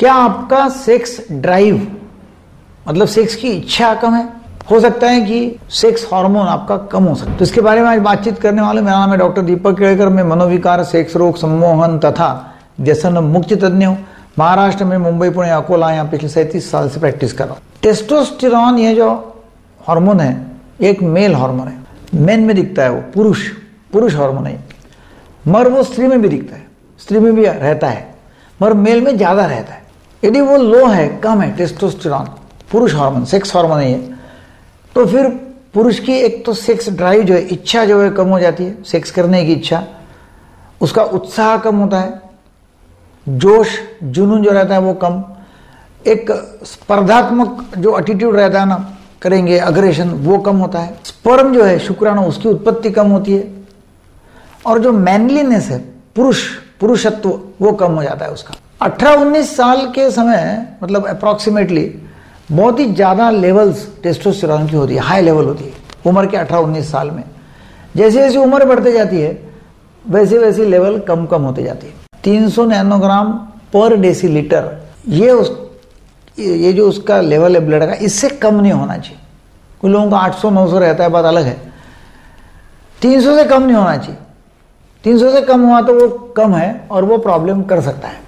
क्या आपका sex drive मतलब सेक्स की इच्छा कम है? हो सकता है कि सेक्स हार्मोन आपका कम हो सकता है। तो इसके बारे में आज बातचीत करने वाले, मेरा नाम है डॉक्टर दीपक केड़कर मैं मनोविकार सेक्स रोग, सम्मोहन तथा व्यसन मुक्ति तज्ञ हूँ। महाराष्ट्र में मुंबई, पुणे, अकोला, यहाँ पिछले सैंतीस साल से प्रैक्टिस कर रहा हूँ। टेस्टोस्टेरॉन ये जो हार्मोन है, एक मेल हार्मोन है। मेन में दिखता है वो, पुरुष पुरुष हार्मोन है। मगर वो स्त्री में भी दिखता है। स्त्री में भी रहता है। मगर मेल में ज़्यादा रहता है। यदि वो लो है, कम है टेस्टोस्टेरॉन पुरुष हार्मोन सेक्स हार्मोन है तो फिर पुरुष की एक तो सेक्स ड्राइव जो है, इच्छा जो है कम हो जाती है सेक्स करने की इच्छा, उसका उत्साह कम होता है, जोश, जुनून जो रहता है वो कम, एक स्पर्धात्मक जो एटीट्यूड रहता है ना, करेंगे अग्रेशन वो कम होता है स्पर्म जो है, शुक्राणु, उसकी उत्पत्ति कम होती है, और जो मैनलीनेस है, पुरुष, पुरुषत्व, वो कम हो जाता है उसका। 18-19 साल के समय मतलब अप्रोक्सीमेटली बहुत ही ज़्यादा लेवल्स टेस्टोस्टेरॉन की होती है हाई लेवल होती है, उम्र के 18-19 साल में। जैसे जैसे उम्र बढ़ते जाती है वैसे वैसे लेवल कम कम होते जाती है। 300 नैनोग्राम पर डेसी लीटर ये उस, ये जो उसका लेवल है ब्लड का, इससे कम नहीं होना चाहिए। कुछ लोगों का 800-900 रहता है, बात अलग है। 300 से कम नहीं होना चाहिए। 300 से कम हुआ तो वो कम है और वो प्रॉब्लम कर सकता है।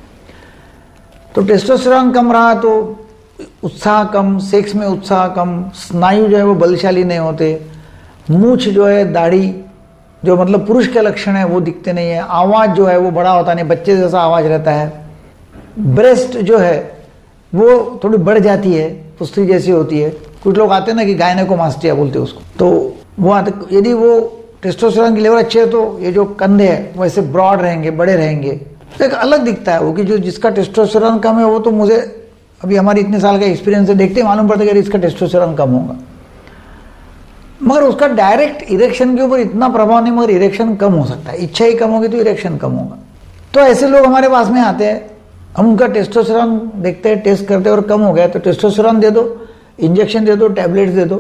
तो टेस्टोस्टेरॉन कम रहा तो उत्साह कम सेक्स में उत्साह कम, स्नायु जो है वो बलशाली नहीं होते। मूछ जो है, दाढ़ी, जो मतलब पुरुष के लक्षण है, वो दिखते नहीं है। आवाज़ जो है वो बड़ा होता नहीं, बच्चे जैसा आवाज़ रहता है। ब्रेस्ट जो है, वो थोड़ी बढ़ जाती है पुस्ती जैसी होती है। कुछ लोग आते हैं ना कि गायने को मास्टिया बोलते हैं उसको। तो वो आते, यदि वो टेस्टोस्टेरोन की लेवल अच्छे है तो ये जो कंधे हैं, वो ऐसे ब्रॉड रहेंगे, बड़े रहेंगे। एक अलग दिखता है वो कि जो जिसका टेस्टोस्टेरोन कम है, वो तो मुझे अभी हमारे इतने साल का एक्सपीरियंस है देखते मालूम पड़ता है कि इसका टेस्टोस्टेरोन कम होगा। मगर उसका डायरेक्ट इरेक्शन के ऊपर इतना प्रभाव नहीं, मगर इरेक्शन कम हो सकता है। इच्छा ही कम होगी तो इरेक्शन कम होगा। तो ऐसे लोग हमारे पास में आते हैं। हम उनका टेस्टोस्टेरोन देखते हैं टेस्ट करते हैं और कम हो गया तो टेस्टोस्टेरोन दे दो इंजेक्शन दे दो टैबलेट्स दे दो।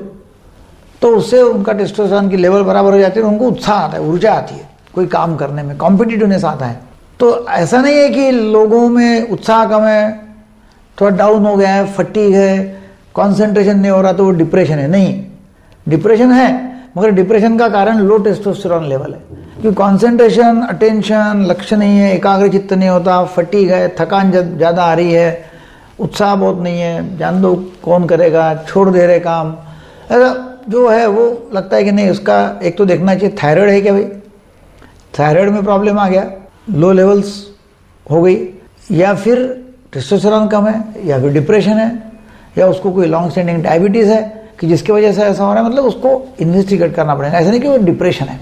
तो उससे उनका टेस्टोस्टेरोन की लेवल बराबर हो जाती है उनको उत्साह आता है, ऊर्जा आती है। कोई काम करने में कॉम्पिटिटिवनेस आता है तो ऐसा नहीं है कि लोगों में उत्साह कम है, थोड़ा डाउन हो गया है फटीग है कॉन्सेंट्रेशन नहीं हो रहा तो वो डिप्रेशन है। नहीं डिप्रेशन है, मगर डिप्रेशन का कारण लो टेस्टोस्टेरॉन लेवल है। क्योंकि कॉन्सेंट्रेशन अटेंशन लक्ष्य नहीं है, एकाग्र चित्त नहीं होता फटीग है, थकान ज़्यादा आ रही है, उत्साह बहुत नहीं है, जान दो कौन करेगा, छोड़ दे रहे काम। ऐसा जो है वो लगता है कि नहीं, उसका एक तो देखना चाहिए थायराइड है क्या भाई? थायराइड में प्रॉब्लम आ गया। लो लेवल्स हो गई, या फिर टेस्टोस्टेरोन कम है, या फिर डिप्रेशन है, या उसको कोई लॉन्ग स्टैंडिंग डायबिटीज़ है, कि जिसकी वजह से ऐसा हो रहा है मतलब उसको इन्वेस्टिगेट करना पड़ेगा। ऐसा नहीं कि वो डिप्रेशन है।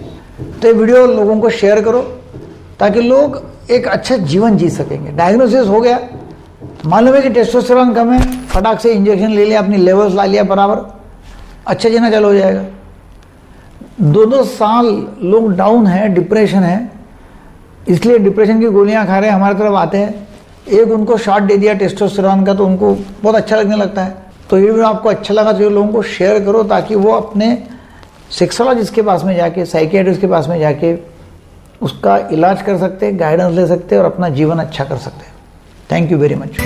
तो ये वीडियो लोगों को शेयर करो, ताकि लोग एक अच्छा जीवन जी सकेंगे। डायग्नोसिस हो गया। मालूम है कि टेस्टोस्टेरोन कम है, फटाक से इंजेक्शन ले लिया, अपनी लेवल्स ला लिया, बराबर। अच्छा जीना चालू हो जाएगा। दो दो साल लोग डाउन है डिप्रेशन है इसलिए डिप्रेशन की गोलियाँ खा रहे हैं, हमारे तरफ़ आते हैं। एक उनको शॉट दे दिया टेस्टोस्टेरोन का तो उनको बहुत अच्छा लगने लगता है। तो ये भी आपको अच्छा लगा तो लोगों को शेयर करो ताकि वो अपने सेक्सोलॉजिस्ट के पास में जाके साइकेट्रिस्ट के पास में जाके उसका इलाज कर सकते गाइडेंस ले सकते और अपना जीवन अच्छा कर सकते थैंक यू वेरी मच